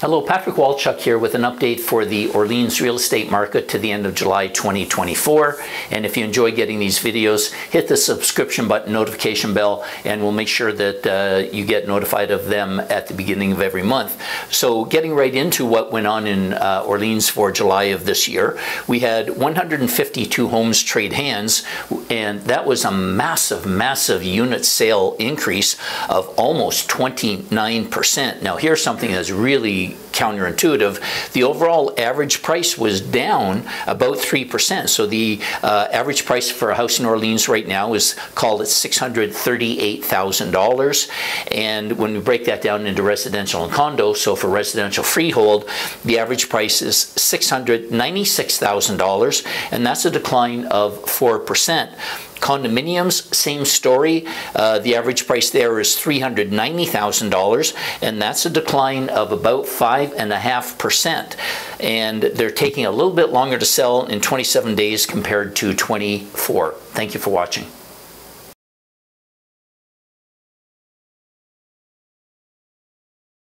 Hello, Patrick Walchuk here with an update for the Orleans real estate market to the end of July 2024. And if you enjoy getting these videos, hit the subscription button, notification bell, and we'll make sure that uh, you get notified of them at the beginning of every month. So getting right into what went on in uh, Orleans for July of this year, we had 152 homes trade hands, and that was a massive, massive unit sale increase of almost 29%. Now here's something that's really counterintuitive. The overall average price was down about 3%. So the uh, average price for a house in Orleans right now is called at $638,000. And when we break that down into residential and condo, so for residential freehold, the average price is $696,000, and that's a decline of 4%. Condominiums, same story. Uh, the average price there is $390,000, and that's a decline of about 5.5%. And they're taking a little bit longer to sell in 27 days compared to 24. Thank you for watching.